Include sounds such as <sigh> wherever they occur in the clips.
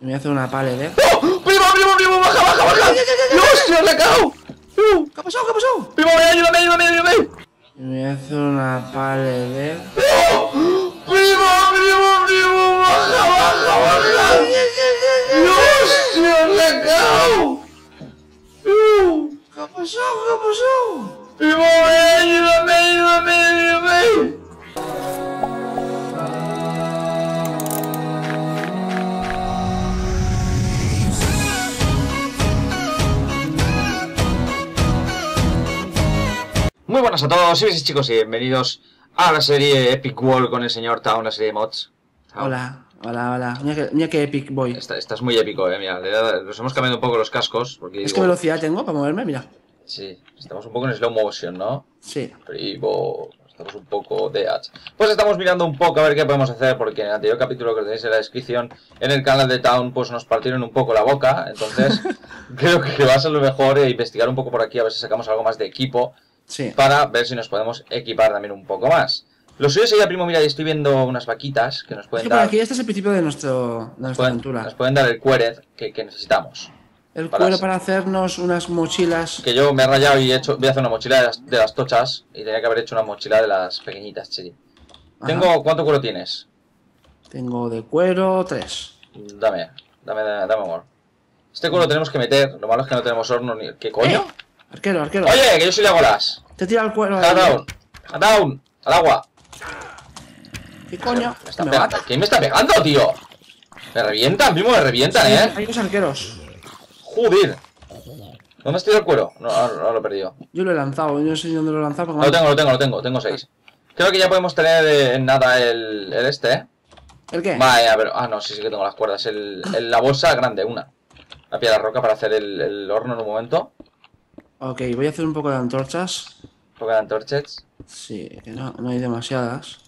Me voy a hacer una pared, ¿eh? ¡Oh! ¡Primo, primo, primo! ¡Baja, baja, baja! ¡Dios, la he cagado! ¿Qué ha pasado? ¿Qué ha pasado? ¡Primo, ven, ayúdame, ayúdame, ayúdame! Me voy a hacer una pared, ¿eh? ¡Oh! ¡Primo, primo, primo! ¡Baja, baja, baja! ¡Dios, la he cagado! ¿Qué ha pasado? ¿Qué ha pasado? ¡Primo, ven, ayúdame, ayúdame, ayúdame! Muy buenas a todos, chicos y bienvenidos a la serie Epic World con el señor Town, la serie de mods. Hola, hola, hola. Mira que, mira que epic voy. Esta, esta es muy épico, eh, mira, da- nos hemos cambiado un poco los cascos, porque ¿Es digo- que velocidad tengo para moverme? Mira. Sí, estamos un poco en slow motion, ¿no? Sí. Primo, estamos un poco de H. Pues estamos mirando un poco a ver qué podemos hacer, porque en el anterior capítulo que tenéis en la descripción, en el canal de Town, pues nos partieron un poco la boca, entonces <laughs> creo que va a ser lo mejor eh, investigar un poco por aquí, a ver si sacamos algo más de equipo, Sí. para ver si nos podemos equipar también un poco más. Lo suyo sería, primo, mira, y estoy viendo unas vaquitas que nos Es pueden por dar... aquí este es el principio de, nuestro, de nuestra pueden- aventura. nos pueden dar el cueret que, que necesitamos. El para- cuero para hacernos unas mochilas. Que yo me he rayado y he hecho, voy a hacer una mochila de las, de las tochas y tenía que haber hecho una mochila de las pequeñitas. Ajá. Tengo, ¿cuánto cuero tienes? Tengo de cuero tres. Dame, dame, dame, dame amor. Este cuero lo tenemos que meter, lo malo es que no tenemos horno ni... ¿Qué coño? ¡Eh! Arquero, arquero. Oye, que yo soy Legolas. Te tira el cuero. Ahí. down, down, al agua. ¿Qué coño? Me está Me pegando. ¿Quién me está pegando, tío? Me revientan, primo, me revientan, Sí, eh. Hay dos arqueros. Joder. ¿Dónde has tirado el cuero? No, ahora, lo he perdido. Yo lo he lanzado. Yo no sé dónde lo he lanzado. Lo tengo, lo tengo, lo tengo, tengo seis. Creo que ya podemos tener eh, en nada el, el este, eh. ¿El qué? Vaya, pero. Ah, no, sí, sí que tengo las cuerdas. El, el- la bolsa grande, una. La piedra roca para hacer el horno en un momento. Ok, voy a hacer un poco de antorchas. Porque de antorchets. Sí, que no, no hay demasiadas.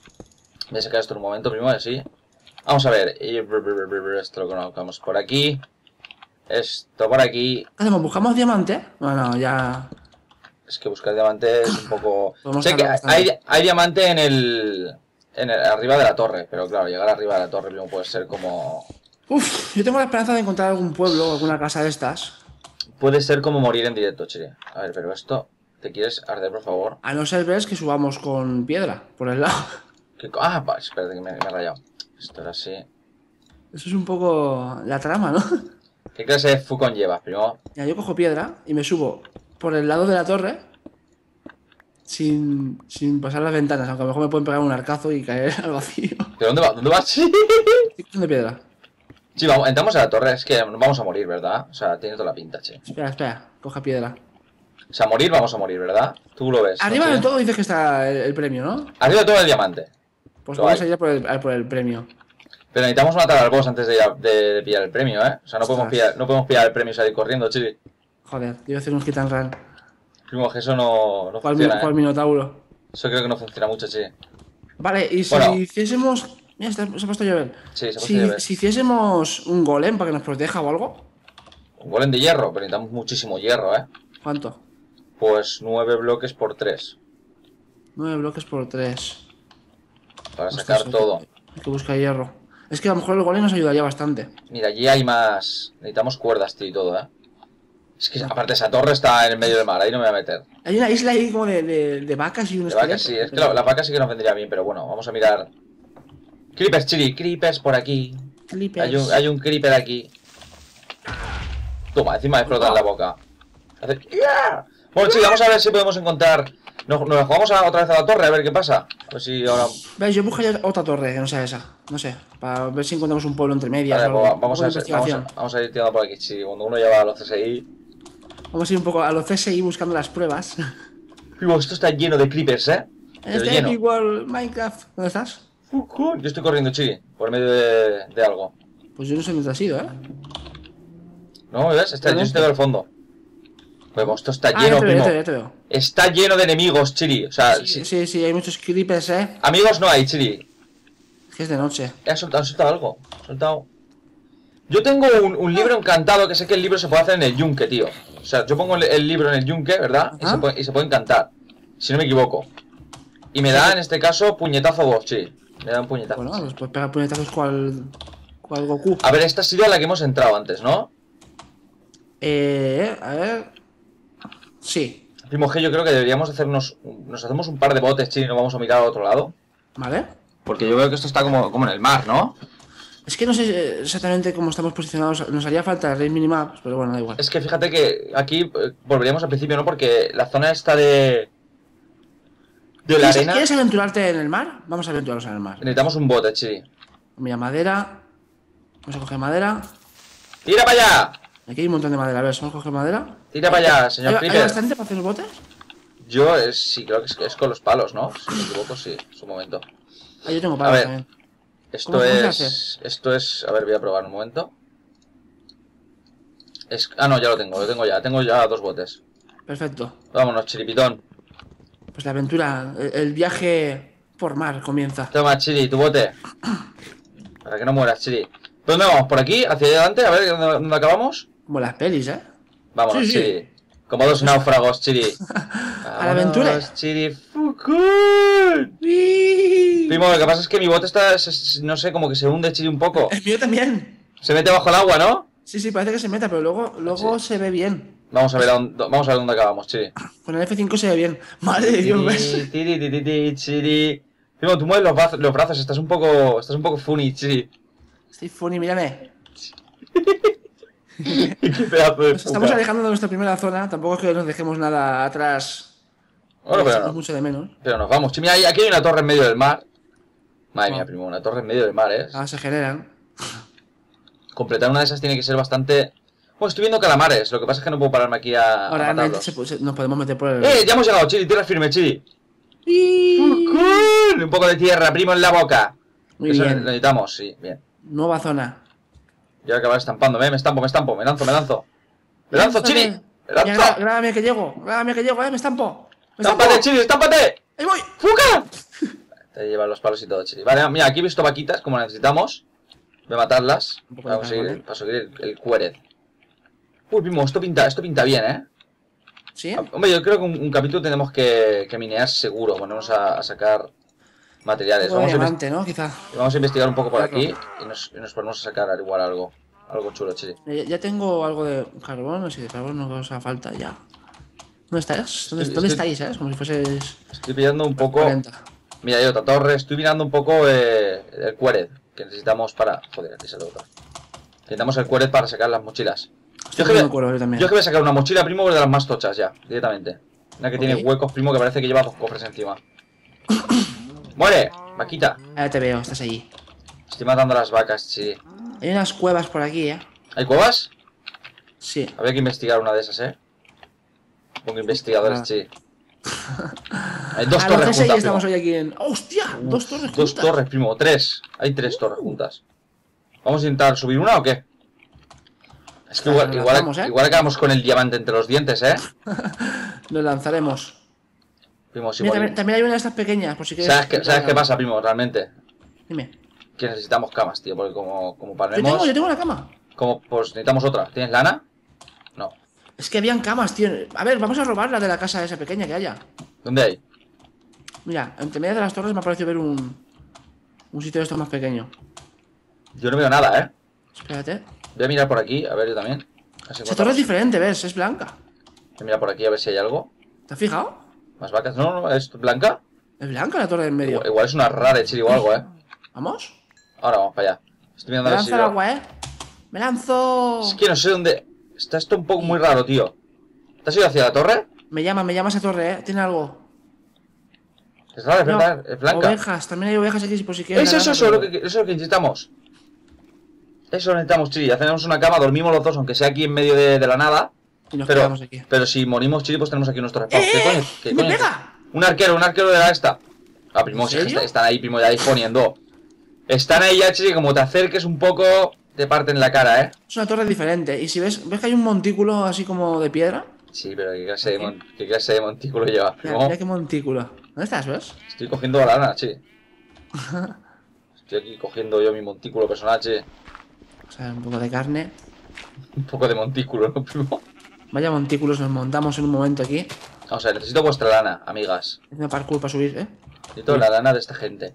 Voy a sacar esto un momento primero, así. Vamos a ver. Esto lo colocamos por aquí. Esto por aquí. ¿Qué hacemos? ¿Buscamos diamante? No, no, ya. Es que buscar diamante es un poco. <coughs> Sé que hay, hay diamante en el, en el. arriba de la torre, pero claro, llegar arriba de la torre primero puede ser como. Uf, yo tengo la esperanza de encontrar algún pueblo o alguna casa de estas. Puede ser como morir en directo, chile. A ver, pero esto. ¿Te quieres arder, por favor? A no ser ves que subamos con piedra por el lado. ¿Qué co- ah, va, espérate que me, me he rayado. Esto era así. Eso es un poco la trama, ¿no? ¿Qué clase de fucón llevas, primo? Ya, yo cojo piedra y me subo por el lado de la torre sin, sin pasar las ventanas, aunque a lo mejor me pueden pegar un arcazo y caer <laughs> al vacío. ¿De dónde vas? ¿Dónde vas? Cogiendo piedra. Sí, vamos, entramos a la torre, es que vamos a morir, ¿verdad? O sea, tiene toda la pinta, che. Espera, espera, coja piedra. O sea, morir vamos a morir, ¿verdad? Tú lo ves. ¿no, Arriba che? del todo dices que está el, el premio, ¿no? Arriba de todo el diamante. Pues vamos a ir a por el, a por el premio. Pero necesitamos matar al boss antes de, de- de pillar el premio, ¿eh? O sea, no podemos, pillar, no podemos pillar el premio y salir corriendo, chile. Joder, yo voy a hacer un hit and run. Primo, que eso no, no ¿Cuál, funciona, cuál ¿eh? minotauro? Eso creo que no funciona mucho, chile. Vale, y si Bueno. hiciésemos. Mira, se ha puesto a llover. Sí, se ha puesto si, si hiciésemos un golem para que nos proteja o algo, Un golem de hierro, pero necesitamos muchísimo hierro, ¿eh? ¿cuánto? Pues nueve bloques por tres. 9 bloques por 3. Para sacar todo. Hay que buscar hierro. Es que a lo mejor el golem nos ayudaría bastante. Mira, allí hay más. Necesitamos cuerdas, tío, y todo, ¿eh? Es que aparte esa torre está en el medio del mar, ahí no me voy a meter. Hay una isla ahí como de, de, de vacas y un De vacas sí, es que la, la vaca sí que nos vendría bien, pero bueno, vamos a mirar. Creepers, chili, creepers por aquí. Hay un, hay un creeper aquí. Toma, encima me explota en la boca. Hace- ¡Yeah! Bueno, chicos, vamos a ver si podemos encontrar. Nos, jugamos a- otra vez a la torre, a ver qué pasa. A ver si ahora. ¿Ves? Yo buscaría otra torre que no sea esa. No sé. Para ver si encontramos un pueblo entre medias. Vale, pues vamos, a, de vamos, a, vamos a ir tirando por aquí. Sí, cuando uno lleva a los CSI. Vamos a ir un poco a los CSI buscando las pruebas. Digo, esto está lleno de creepers, ¿eh? Pero Este lleno. World Minecraft. ¿Dónde estás? Yo estoy corriendo, Chili, por medio de, de algo. Pues yo no sé dónde has ido, ¿eh? ¿No? ¿Me ves? Está, yo estoy al fondo. Pues esto está Ah, lleno, primo. Está lleno de enemigos, Chili. O sea, Sí, sí- sí, sí, hay muchos creepers, ¿eh? amigos no hay, Chili. Es que es de noche. Han soltado, han soltado algo. Han soltado. Yo tengo un, un libro encantado que sé que el libro se puede hacer en el yunque, tío. O sea, yo pongo el, el libro en el yunque, ¿verdad? Y se, puede, y se puede encantar. Si no me equivoco. Y me da, en este caso, puñetazo 2, sí. Me da un puñetazo. Bueno, pues pegar puñetazos cual. ¿Cuál Goku? A ver, esta ha sido la que hemos entrado antes, ¿no? Eh, a ver. Sí, Primo G, yo creo que deberíamos hacernos. Nos hacemos un par de botes, chini, y nos vamos a mirar al otro lado. ¿vale? Porque yo veo que esto está como, como en el mar, ¿no? Es que no sé exactamente cómo estamos posicionados. Nos haría falta el Minimaps, pero bueno, da igual. Es que fíjate que aquí eh, volveríamos al principio, ¿no? Porque la zona esta de. De la ¿Quieres, arena. ¿Quieres aventurarte en el mar? Vamos a aventurarnos en el mar. Necesitamos un bote, chini. Mira, madera. Vamos a coger madera. ¡Tira para allá! Aquí hay un montón de madera. A ver, vamos a coger madera. Tira para allá, señor ¿Hay, hay bastante para hacer los botes? Yo eh, sí, creo que es, es con los palos, ¿no? Si me equivoco, sí, es un momento. Ah, yo tengo A palos ver. también. Esto ¿Cómo- cómo se es. Esto es. A ver, voy a probar un momento. Es, ah, no, ya lo tengo, lo tengo ya. Tengo ya dos botes. Perfecto. Vámonos, chiripitón. Pues la aventura, el, viaje por mar comienza. Toma, Chiri, tu bote. Para que no mueras, Chiri. ¿Por dónde vamos? ¿Por aquí? ¿Hacia adelante? A ver, ¿dónde, dónde acabamos? Como las pelis, ¿eh? Vámonos, Sí, sí. Chiri. Como dos náufragos, Chiri. <laughs> A la aventura. Chiri. Primo, lo que pasa es que mi bote está, es- es- no sé, como que se hunde, Chiri, un poco. El mío también. Se mete bajo el agua, ¿no? Sí, sí, parece que se meta, pero luego, luego se ve bien. Vamos a ver, a dónde, vamos a ver dónde acabamos, Chiri. <coughs> Con el F5 se ve bien. <laughs> Madre de Dios, ¿ves? Tiri, Chiri. Primo, tú mueves los brazos, los brazos, estás un poco, estás un poco funny, Chiri. Estoy funny, mírame. <laughs> Qué pedazo de Nos estamos alejando de nuestra primera zona. Tampoco es que nos dejemos nada atrás. Bueno, pero no. mucho de menos. Pero nos vamos. Chi, Mira, aquí hay una torre en medio del mar. Madre mía, Ah. primo, una torre en medio del mar, ¿eh? Ahora se generan. Completar una de esas tiene que ser bastante... Bueno, estoy viendo calamares. Lo que pasa es que no puedo pararme aquí a, a Ahora matarlos. se pu- se- nos podemos meter por el. ¡Eh! Ya hemos llegado, Chiri. Tierra firme, Chiri. Y- Fucún. Un poco de tierra, primo, en la boca. Muy Eso bien. necesitamos, sí, bien. Nueva zona. Yo voy a acabar estampándome. Me estampo, me estampo. Me lanzo, me lanzo. ¡Me lanzo, Chiri! ¡Me lanzo! Grábame que llego. Grábame que llego, eh. Me estampo. Me ¡Estámpate, estampo. Chiri! ¡Estámpate! Ahí voy. ¡Fuca! Te llevan los palos y todo, Chiri. Vale, mira, aquí he visto vaquitas, como necesitamos. Voy a matarlas. Un poco de Vamos a seguir, carbón, ¿eh? para seguir el, el cueret. Uy, primo, esto pinta, esto pinta bien, ¿eh? ¿Sí? Hombre, yo creo que un, un capítulo tenemos que, que minear seguro. Ponernos a, a sacar materiales. Vamos a, diamante, ¿no? Quizá. vamos a investigar un poco por Claro. aquí y nos, y nos ponemos a sacar al igual algo. Algo chulo, Chiri. Eh, Ya tengo algo de carbón, si de carbón no os hace falta ya. ¿Dónde estás? ¿Dónde, Estoy- dónde estoy- estáis, eh? Como si fueses Estoy pillando un poco... 40. Mira, hay otra torre. Estoy mirando un poco eh, el cueret que necesitamos para... Joder, aquí otra. Necesitamos el cueret para sacar las mochilas. Que voy a- poniendo cuero yo. Yo es que voy a sacar una mochila, primo, de las más tochas ya, directamente. Una que tiene huecos, primo, que parece que lleva dos cofres encima. ¡Muere! Vaquita. Ahora te veo, estás allí. Estoy matando a las vacas, sí. Hay unas cuevas por aquí, eh. ¿Hay cuevas? Sí. Habría que investigar una de esas, ¿eh? Pongo investigadores, Ah. sí. <laughs> Hay dos a los torres juntas, estamos hoy aquí en. ¡Hostia! Dos torres Dos juntas. torres, primo. Tres. Hay tres torres juntas. ¿Vamos a intentar subir una o qué? Es que igual, igual, lanzamos, ¿eh? igual acabamos con el diamante entre los dientes, ¿eh? <laughs> Nos lanzaremos. Primo, Mira, también, también hay una de estas pequeñas, por si quieres. ¿Sabes qué, ¿Sabes qué pasa, primo? Realmente. Dime. Que necesitamos camas, tío. Porque como, como Yo palmemos... tengo, yo tengo una cama. Como, pues necesitamos otra. ¿Tienes lana? No. Es que habían camas, tío. A ver, vamos a robar la de la casa esa pequeña que haya. ¿Dónde hay? Mira, entre medio de las torres me ha parecido ver un. Un sitio de esto más pequeño. Yo no veo nada, ¿eh? Espérate. Voy a mirar por aquí, a ver yo también. A ver si Esa encontramos. torre es diferente, ¿ves? Es blanca. Voy a mirar por aquí a ver si hay algo. ¿Te has fijado? ¿Más vacas? No, no, es blanca. Es blanca la torre en medio. Igual, igual es una rara de o algo, ¿eh? ¿Vamos? Ahora vamos para allá. Estoy mirando Me lanzo al agua, ¿eh? ¡Me lanzo! Es que no sé dónde... Está esto un poco muy raro, tío. ¿Te has ido hacia la torre? Me llama, me llama esa torre, ¿eh? Tiene algo. Es rara, es No, verdad, es blanca. Ovejas, también hay ovejas aquí por si quieres. Es eso, eso, pero- lo que, eso es lo que necesitamos. Eso necesitamos, Chiri. Hacemos una cama, dormimos los dos, aunque sea aquí en medio de, de la nada. Y nos Pero, quedamos aquí. pero si morimos, Chiri, pues tenemos aquí nuestro ¡Eh, respawn. ¿Qué eh! coño? ¿Qué ¡Me coño? pega! Un arquero, un arquero de la esta. Ah, primo, ¿En si es que serio? está- están ahí, primo, ya disponiendo. Están ahí ya, Chiri, como te acerques un poco, te parten la cara, ¿eh? Es una torre diferente. Y si ves, ves que hay un montículo así como de piedra. Sí, pero ¿qué clase de, mon- qué clase de montículo lleva? Mira qué montículo. ¿Dónde estás, ves? Estoy cogiendo la lana, Chiri. Estoy aquí cogiendo yo mi montículo personal, Chiri. O sea, un poco de carne. Un poco de montículo, ¿no, primo? <laughs> Vaya montículos nos montamos en un momento aquí. Vamos a ver, necesito vuestra lana, amigas. Haciendo parkour para subir, ¿eh? Necesito la lana de esta gente.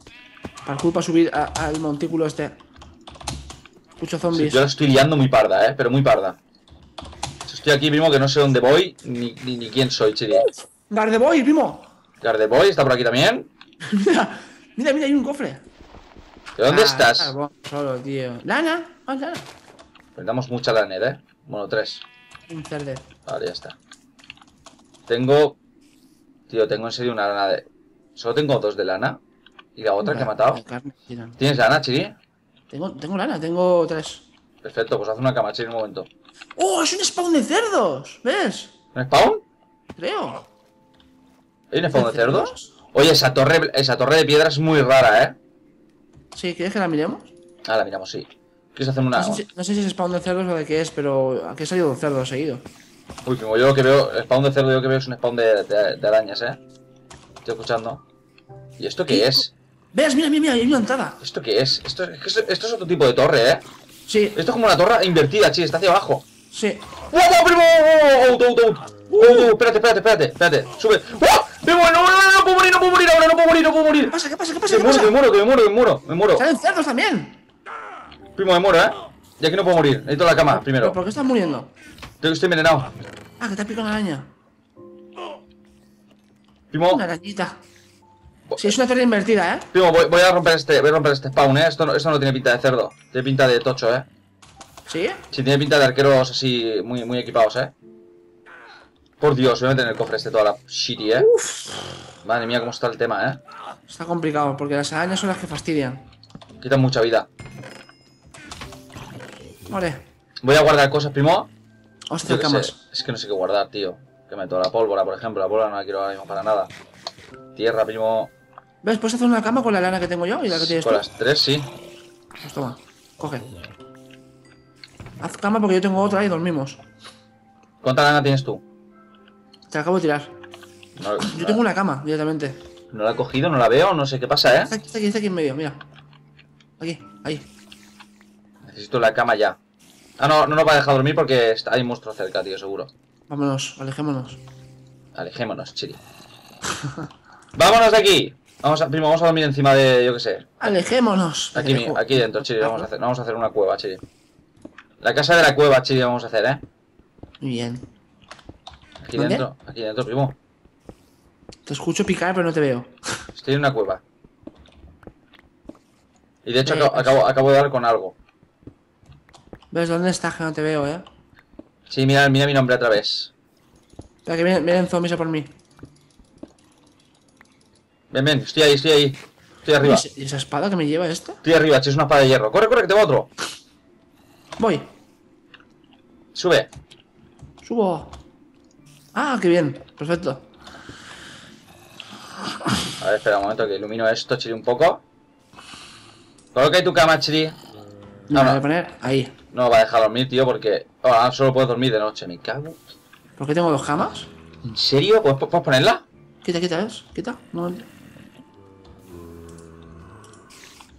Parkour para subir al montículo este. Escucho Sí, zombies. yo la estoy liando muy parda, ¿eh? Pero muy parda. Estoy aquí, primo, que no sé dónde voy ni, ni, ni quién soy, chiri. Gardeboy, primo. Gardeboy está por aquí también. Mira, <laughs> mira, mira, hay un cofre. ¿De dónde Ah, estás? Solo, tío. Lana. Ah, lana. Prendamos mucha lana, ¿eh? Bueno, tres. Un cerdo. Vale, ya está. Tengo... Tío, tengo en serio una lana de... Solo tengo dos de lana. ¿Y la otra que he matado? Carne. ¿Tienes lana, Chiri? Tengo, tengo lana, tengo tres. Perfecto, pues haz una cama, Chiri, un momento. ¡Oh, es un spawn de cerdos! ¿Ves? ¿Un spawn? Creo. ¿Hay un spawn de cerdos? Oye, esa torre, esa torre de piedra es muy rara, ¿eh? Sí, ¿quieres que la miremos? Ah, la miramos, sí. ¿Quieres hacer una...? No sé, si, no sé si es spawn de cerdos o de qué es, pero aquí ha salido un cerdo seguido. Uy, como yo lo que veo, el spawn de cerdo yo lo que veo es un spawn de, de- de arañas, ¿eh? Estoy escuchando. ¿Y esto qué es? ¿Ves? Mira, mira, mira, hay una entrada. ¿Esto qué es? Esto, esto- esto es otro tipo de torre, ¿eh? Sí, Esto es como una torre invertida, chi, está hacia abajo. sí. ¡Wow, wow, primo! ¡Out, out, out! ¡Out, out! Espérate, espérate, espérate, espérate. Sube. ¡Wow! ¡Me muero! ¡No, no, no! ¡No puedo morir, no puedo morir ahora! ¡No puedo morir, no puedo morir! ¿Qué pasa? ¿Qué pasa? ¿Qué pasa? Me ¿Qué muero, me muero, que me muero, me muero, me muero. ¡Salen cerdos también! Primo, me muero, ¿eh? Ya que no puedo morir. Necesito la cama ¿Pero primero. por qué estás muriendo? Estoy, estoy envenenado. Ah, que te ha picado una araña. Primo, Una arañita. Sí, es una torre invertida, ¿eh? primo, voy, voy a romper este, voy a romper este spawn, ¿eh? Esto no, esto no tiene pinta de cerdo. Tiene pinta de tocho, ¿eh? ¿Sí? Sí, tiene pinta de arqueros así muy, muy equipados, ¿eh? Por Dios, voy a meter en el cofre este toda la shitty, ¿eh? Madre mía, cómo está el tema, ¿eh? Está complicado, porque las arañas son las que fastidian. Quitan mucha vida. Vale. Voy a guardar cosas, primo. Vamos a Yo hacer qué camas. es que no sé qué guardar, tío. Que meto la pólvora, por ejemplo. La pólvora no la quiero ahora mismo para nada. Tierra, primo. ¿Ves? Puedes hacer una cama con la lana que tengo yo y la que tienes Con tú. las tres, sí. Pues toma, coge. Haz cama porque yo tengo otra y dormimos. ¿Cuánta lana tienes tú? Te la acabo de tirar. No, Yo no- tengo una cama directamente. no la he cogido, no la veo, no sé qué pasa, ¿eh? Está aquí, está aquí, está aquí en medio, mira. Aquí, ahí. Necesito la cama ya. Ah, no, no nos va a dejar dormir porque está, hay monstruos cerca, tío, seguro. Vámonos, alejémonos. Alejémonos, chiri. <laughs> ¡Vámonos de aquí! Vamos a, primo, vamos a dormir encima de, yo qué sé. Alejémonos. Aquí, aquí dentro, chiri, vamos a hacer, vamos a hacer una cueva, chiri. La casa de la cueva, chiri, vamos a hacer, ¿eh? Muy bien. Aquí ¿Dónde? dentro, aquí dentro, primo. Te escucho picar, pero no te veo. Estoy en una cueva. Y de hecho Eh, acabo, acabo, acabo de dar con algo. ¿Ves dónde estás? Que no te veo, eh. Sí, mira, mira mi nombre otra vez. Espera, que vienen, vienen zombies a por mí. Ven, ven, estoy ahí, estoy ahí. Estoy arriba. ¿Y ese- ¿Y esa espada que me lleva esto? Estoy arriba, che, es una espada de hierro. Corre, corre, que tengo otro. Voy, Sube. subo. Ah, qué bien. Perfecto. A ver, espera un momento que ilumino esto, chiri, un poco. Coloca ahí tu cama, chiri. No, Ah, no. voy a poner ahí. No va a dejar dormir, tío, porque ahora solo puedes dormir de noche. Me cago. ¿Por qué tengo dos camas? ¿En serio? ¿Puedes, puedes ponerla? Quita, quita, ¿ves? Quita. Momento.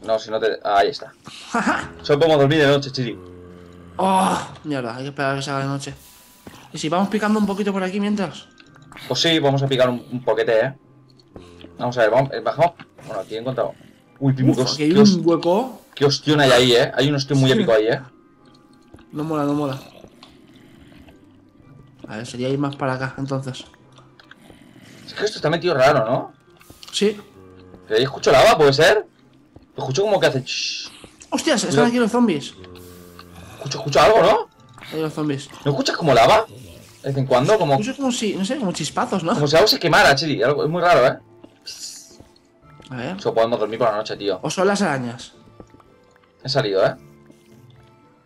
No, si no te. ah, ahí está. <laughs> Solo podemos dormir de noche, chiri. ¡Oh! Mierda, hay que esperar a que se haga de noche. ¿Y si vamos picando un poquito por aquí mientras? Pues sí, vamos a picar un, un poquete, eh. Vamos a ver, vamos, eh, bajamos. Bueno, aquí he encontrado. Uy, Pimu, Uf, aquí hay un hueco. qué ostión hay ahí, eh. Hay un ostión muy Sí. épico ahí, eh. No mola, no mola. A ver, sería ir más para acá, entonces. Es que esto está metido raro, ¿no? Sí. Que ahí escucho lava, ¿puede ser? Escucho como que hace. shhh. ¡Hostias! Están aquí los zombies. Escucho, escucho algo, ¿no? Ahí los zombies. ¿No escuchas como lava? De vez en cuando, como, Eso es como si, no sé, como chispazos, ¿no? como si algo se quemara, chili. Algo, es muy raro, ¿eh? A ver. Solo podemos dormir por la noche, tío. O son las arañas. He salido, ¿eh?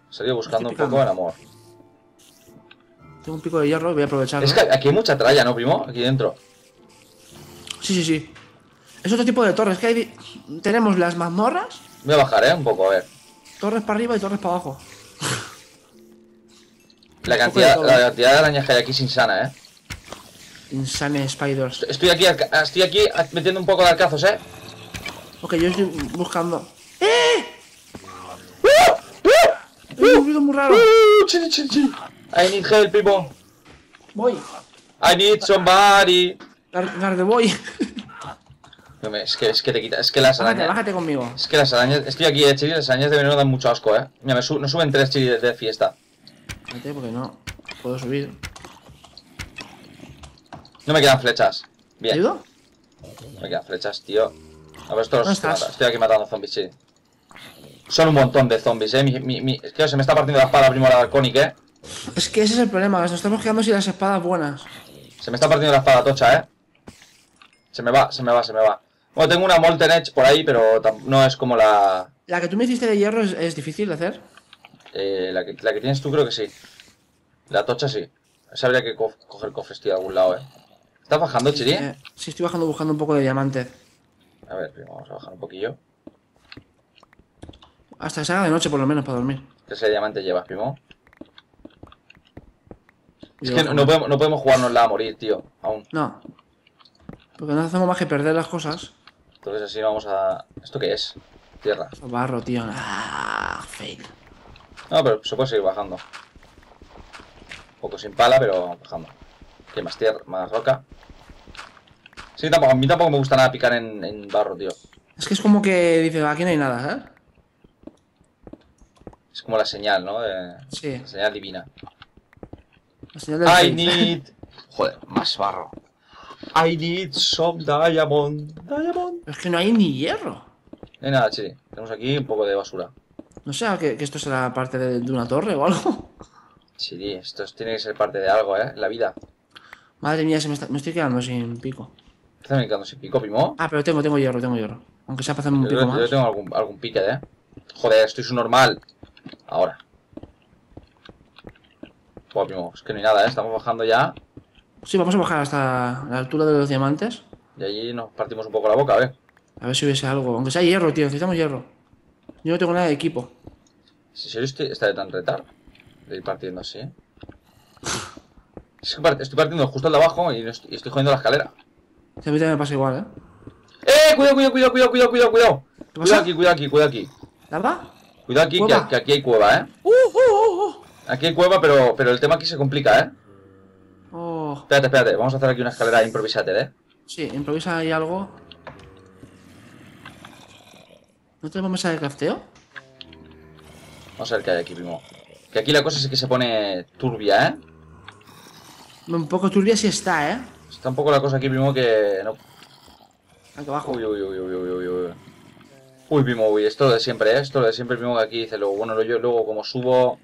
He salido buscando un poco el amor. Tengo un pico de hierro voy a aprovecharlo. Es que aquí hay mucha tralla, ¿no, primo? Aquí dentro. Sí, sí, sí. Es otro tipo de torres. Que hay... Tenemos las mazmorras, Voy a bajar, ¿eh? Un poco, a ver. torres para arriba y torres para abajo. La cantidad, de la cantidad de arañas que hay aquí es insana, ¿eh? Insane spiders. Estoy aquí, estoy aquí metiendo un poco de arcazos, ¿eh? Ok, yo estoy buscando. ¡Eh! Muy raro. Uh, chili, chili, chili. I need help, primo. Voy. I need somebody. Gar- Gardeboy. <laughs> No me- Es que, es que te quita. Es que las arañas. bájate conmigo. Es que las arañas. Estoy aquí, eh. Las arañas de veneno dan mucho asco, eh. Mira, me nos suben tres Chili de, de fiesta. Bájate porque no puedo subir. No me quedan flechas. ¿Te Bien. ayudo? No me quedan flechas, tío. A ver, esto los ¿Dónde estoy, estás? matando. Estoy aquí matando zombies, Chili. Son un montón de zombies, eh. Mi, mi, mi- Es que se me está partiendo la espada primero la Arconic, eh. Es que ese es el problema, nos estamos quedando sin las espadas buenas. Se me está partiendo la espada tocha, eh. Se me va, se me va, se me va. Bueno, tengo una Molten Edge por ahí, pero no es como la. La que tú me hiciste de hierro es, es difícil de hacer. Eh, la, que, la que tienes tú, creo que sí. La tocha sí. Esa habría que co- coger cofres, tío, de algún lado, eh. ¿Estás bajando, Chiri? Eh, sí, estoy bajando buscando un poco de diamante. A ver, primo, vamos a bajar un poquillo. Hasta que se haga de noche por lo menos para dormir. ¿Qué ese diamante llevas, primo? Es que no, no podemos, no podemos jugárnosla a morir, tío, aún. No. Porque no hacemos más que perder las cosas. Entonces así vamos a... ¿Esto qué es? Tierra. Barro, tío. Ah, fake. No, pero se puede seguir bajando. Un poco sin pala, pero bajando. Aquí hay más tierra, más roca. Sí, tampoco, a mí tampoco me gusta nada picar en, en barro, tío. Es que es como que dice, aquí no hay nada, ¿eh? Es como la señal, ¿no? De- Sí. La señal divina. La señal del I need... <laughs> Joder, más barro. I need some diamond. Diamond. Pero es que no hay ni hierro. No hay nada, chile. Tenemos aquí un poco de basura. No sé, que, que esto será parte de, de una torre o algo. Sí, esto es- tiene que ser parte de algo, ¿eh? La vida. Madre mía, se me, está- me estoy quedando sin pico. ¿Qué estás quedando sin pico, primo? Ah, pero tengo, tengo hierro, tengo hierro. Aunque sea para hacerme un Yo, pico yo más. tengo algún, algún pique, ¿eh? Joder, estoy su normal. Ahora. Buah, primo, es que no hay nada, ¿eh? Estamos bajando ya. Sí, vamos a bajar hasta la altura de los diamantes. Y allí nos partimos un poco la boca, a ver. A ver si hubiese algo. Aunque sea hierro, tío. Necesitamos hierro. Yo no tengo nada de equipo. Si serio estoy, está de tan retar. De ir partiendo así, ¿eh? Es que part- estoy partiendo justo al de abajo y estoy, y estoy jodiendo la escalera. Sí, A mí también me pasa igual, ¿eh? ¡Eh! Cuidado, cuidado, cuidado, cuidado, cuidado, cuidado, cuidado. ¿Qué Cuidado aquí, cuidado aquí, cuidado aquí. ¿Lava? Cuidado aquí, que, aquí hay cueva, ¿eh? ¡Uh, uh, uh, uh! Aquí hay cueva, pero, pero el tema aquí se complica, ¿eh? Oh, Espérate, espérate. Vamos a hacer aquí una escalera improvisada, ¿eh? sí, improvisa ahí algo. ¿No tenemos mesa de crafteo? Vamos a ver qué hay aquí, primo. Que aquí la cosa sí que se pone turbia, ¿eh? Un poco turbia sí está, ¿eh? Está un poco la cosa aquí, primo, que no... Aquí abajo. Uy, uy, uy, uy, uy, uy, uy. Uy, primo, uy, esto lo de siempre, ¿eh? Esto lo de siempre, primo, que aquí dice luego, bueno, yo luego como subo...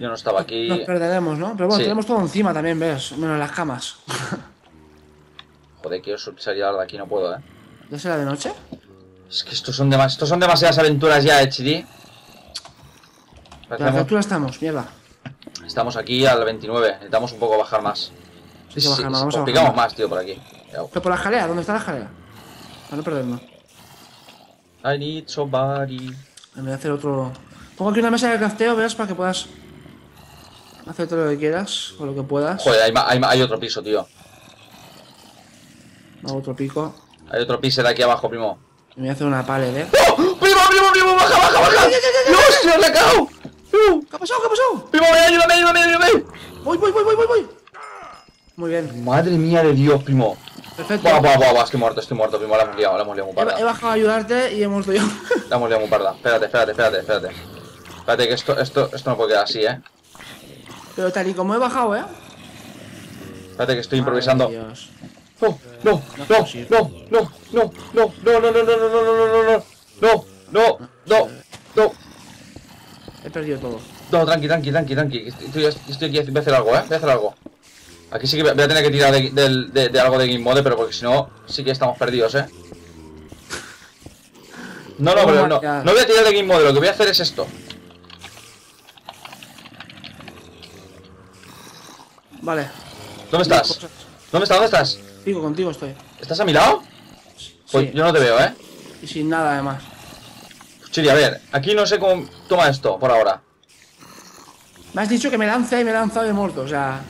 Yo no estaba aquí... Nos perderemos, ¿no? Pero bueno, Sí. tenemos todo encima también, ¿ves? Menos las camas. <laughs> Joder, quiero salir ahora de aquí, no puedo, ¿eh? ¿Ya será de noche? Es que estos son, estos son demasiadas aventuras ya, ¿eh, Chiri? ¿A qué Parecemos- altura estamos? Mierda. Estamos aquí al 29, necesitamos un poco bajar más. Sí que bajar más, vamos a bajar más. más, tío, por aquí. Pero por la escalera, ¿dónde está la escalera? Para no perdernos. I need somebody. Me voy a hacer otro... Pongo aquí una mesa de crafteo, ¿ves? Para que puedas... Hacer todo lo que quieras, o lo que puedas. Joder, hay, hay otro piso, tío. Hago otro pico. Hay otro piso de aquí abajo, primo. Me voy a hacer una pared, ¿eh? ¡Oh! ¡Primo, primo, primo! ¡Baja, baja, baja! ¡No, hostia, le he ¡Uh! ¿Qué ha pasado? ¿Qué ha pasado? ¡Primo, ayúdame, ayúdame, ayúdame! Voy, voy, voy, voy, voy, voy. Muy bien, Madre mía de Dios, primo. perfecto. Buah, buah, buah, buah, estoy muerto, estoy muerto, primo. La hemos liado, la hemos liado muy He, bajado a ayudarte y hemos yo. La hemos liado muy parda. Espérate, espérate, espérate, espérate. Espérate, que esto, esto, esto no puede quedar así, ¿eh? Pero tal y como he bajado, ¿eh? Espérate, que estoy improvisando. Dios. No, no, No no, no, no, no, no, no, no, no, no, no, no, no, no, no, no, no, no, no, He perdido todo. no, tranqui, tranqui, tranqui, tranqui, estoy, aquí, voy a hacer algo, eh, voy a hacer algo. Aquí sí que voy a tener que tirar de, del- de, de algo de Game Mode, pero porque si no, sí que estamos perdidos, eh. No, no, pero no, no voy a tirar de Game Mode, lo que voy a hacer es esto. Vale. ¿Dónde estás? ¿Dónde estás? ¿Dónde estás? Digo, contigo estoy. ¿Estás a mi lado? Pues Sí. yo no te veo, eh. Y sin nada, además. Chiri, a ver, aquí no sé cómo toma esto por ahora. Me has dicho que me lance y me he lanzado he muerto. O sea,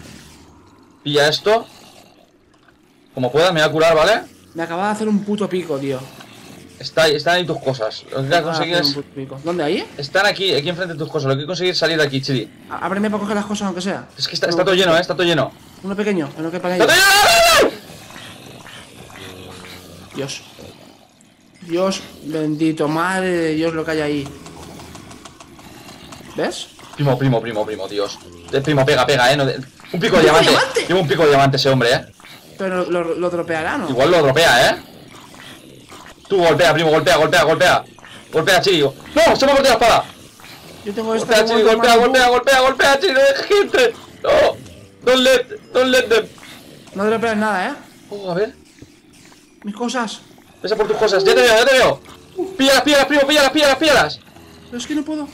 Pilla esto. Como puedas, me voy a curar, ¿vale? me acaba de hacer un puto pico, tío. Está ahí, están ahí tus cosas. Lo que que de conseguir es... ¿Dónde ahí? Están aquí, aquí enfrente de tus cosas. Lo que hay que conseguir es salir de aquí, Chili. Ábreme para coger las cosas, aunque sea. Es que está, está todo lleno, ¿eh? Está todo lleno. Uno pequeño, que en ¡Está ellos. todo lleno! Dios. Dios bendito, madre de Dios lo que hay ahí. ¿Ves? Primo, primo, primo, primo, Dios. Primo, pega, pega, eh. no Un pico de diamante. diamante? Lleva un pico de diamante ese hombre, eh. Pero lo, lo, dropeará, ¿no? Igual lo dropea, eh. Tú golpea, primo, golpea, golpea, golpea. Golpea, Chiri. ¡No! ¡Se me ha la espada! Yo tengo esta Golpea, Chiri, golpea, golpea, golpea, golpea, Chiri. No dejes que entre. No. Don't let, don't let them. No dropeas nada, ¿eh? Oh, a ver. Mis cosas. Pesa por tus cosas. Ya te veo, ya te veo. Píllalas, píllalas, primo, píllalas, píllalas, píllalas. Pero es que no puedo.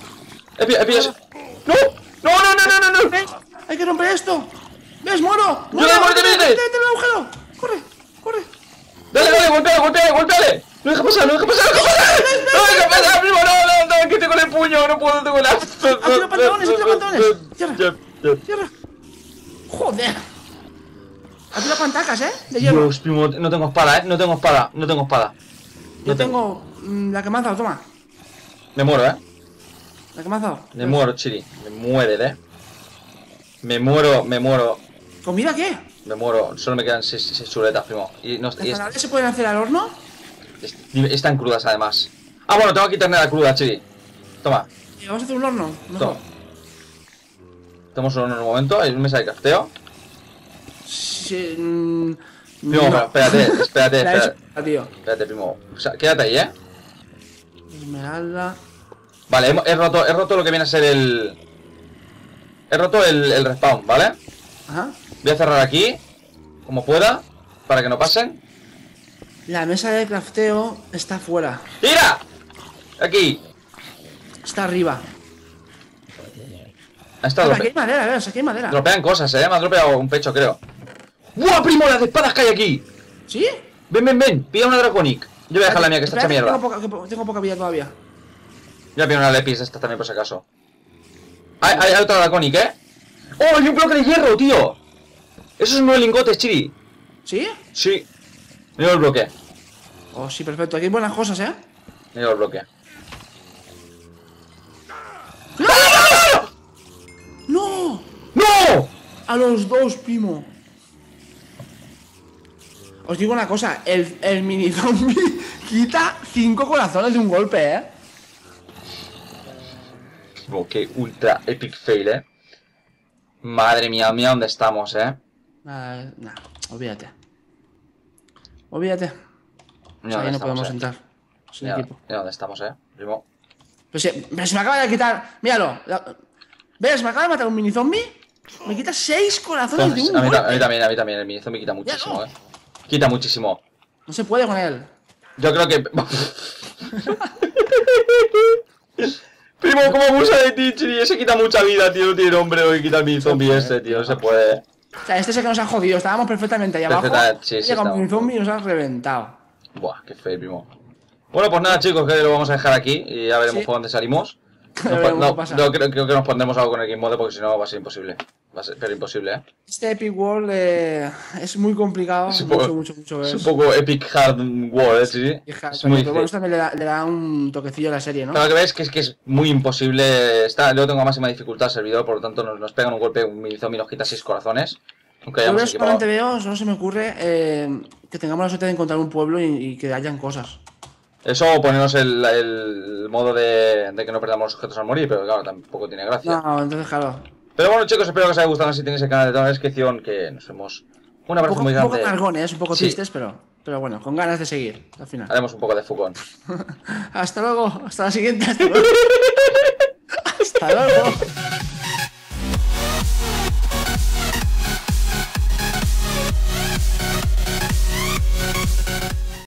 Eh, eh. ¡No! ¡No, no, no, no, no! no! ¿Ves? Hay que romper esto. ¿Ves? ¡Muero! ¡Yo le muerte, métete en el agujero! ¡Corre! ¡Corre! Dale, dale, golpea, golpea, golpeale. No deja pasar, no deja pasar, no deja pasar. No deja pasar, primo, no, no, no, que tengo el puño, no puedo, tengo la. Activa pantalones, activa pantalones. Cierra. ¡Cierra! ¡Joder! Aquí las pantacas, ¿eh? De hierro. Dios, primo, no tengo espada, eh, no tengo espada, no tengo espada. Yo tengo mm, la que me has dado, toma. Me muero, eh. La que me has dado. Me muero, Chiri. Me muere, eh. Me muero, me muero, ¿Comida qué? me muero. Solo me quedan seis, seis chuletas, primo. Y, no, ¿Las y zanahorias se pueden hacer al horno? es- están crudas, además. Ah, bueno, tengo que quitarme la cruda, Chiri. Toma, Y vamos a hacer un horno. Mejor. toma. Estamos solo en un momento, hay un mesa de crafteo. Sí, mm, Primo, no. espérate, espérate, espérate. hecho, tío. Espérate, primo. O sea, quédate ahí, ¿eh? Esmeralda. Vale, he, he roto, he roto lo que viene a ser el... He roto el, el respawn, ¿vale? Ajá. Voy a cerrar aquí, como pueda, para que no pasen. La mesa de crafteo está fuera. ¡Tira! Aquí. Está arriba. Ha estado... Aquí hay madera, ¿ves? Aquí hay madera. Dropean cosas, ¿eh? Me ha dropeado un pecho, creo. ¡Buah, primo! ¡Las espadas que hay aquí! ¿Sí? Ven, ven, ven. Pilla una Draconic. Yo voy a dejar la mía, que está hecha mierda. Tengo poca, tengo vida todavía. Yo voy a pillar una Lepis esta también, por si acaso. Hay, hay, hay otra Draconic, ¿eh? ¡Oh, hay un bloque de hierro, tío! Esos son nueve lingotes, Chiri. ¿Sí? Sí. Mira el bloque. Oh, sí, perfecto. Aquí hay buenas cosas, ¿eh? Mira el bloque. ¡No! ¡No! A los dos, primo. Os digo una cosa, el, el mini zombie <laughs> quita cinco corazones de un golpe, ¿eh? Qué ultra epic fail, ¿eh? Madre mía, mira dónde estamos, ¿eh? Nah, nah, olvídate. Olvídate. O sea, ya no estamos, podemos ¿eh? entrar. Sin Mira, equipo. mira dónde estamos, ¿eh? Primo. Pero se, pero me acaba de quitar. Míralo. la- ¿Ves? Me acaba de matar un mini zombie. Me quita seis corazones de un a, mí, ta- a mí golpe. también, a mí también. El minizo me quita muchísimo, no. ¿eh? Quita muchísimo. No se puede con él. Yo creo que... Primo, ¿cómo abusa de ti, Chiri? Ese quita mucha vida, tío. No tiene nombre hoy quita mini zombie este, tío. No se puede. O sea, este es el que nos ha jodido. Estábamos perfectamente ahí abajo. Sí, estábamos. mini zombie nos ha reventado. Buah, qué feo, primo. Bueno, pues nada, chicos, que lo vamos a dejar aquí y ya veremos Sí. por dónde salimos. Nos no, pasa. no, creo, creo que nos pondremos algo con el Game Mode porque si no va a ser imposible. Va a ser pero imposible, ¿eh? Este Epic World eh, es muy complicado. Es un mucho, poco- mucho, mucho. Es Es, un poco Epic Hard War, ¿eh? Sí, Es pero, muy pero bueno, esto también le da, le da un toquecillo a la serie, ¿no? Pero lo que ves que es que es muy imposible. Está, yo tengo máxima dificultad el servidor, por lo tanto nos, nos pegan un golpe, un y nos quita 6 corazones. Aunque Yo veo, veo, solo se me ocurre eh, que tengamos la suerte de encontrar un pueblo y, y que hayan cosas. Eso o ponernos el, el modo de, de que no perdamos los objetos al morir, pero claro, tampoco tiene gracia. No, entonces, claro. Pero bueno, chicos, espero que os haya gustado. Si tenéis el canal de toda la descripción, que nos vemos. Un Un abrazo poco, muy un poco grande. cargones, un poco Sí. tristes, pero, pero bueno, con ganas de seguir al final. Haremos un poco de fugón. <laughs> Hasta luego, hasta la siguiente. Hasta luego. <laughs> hasta luego.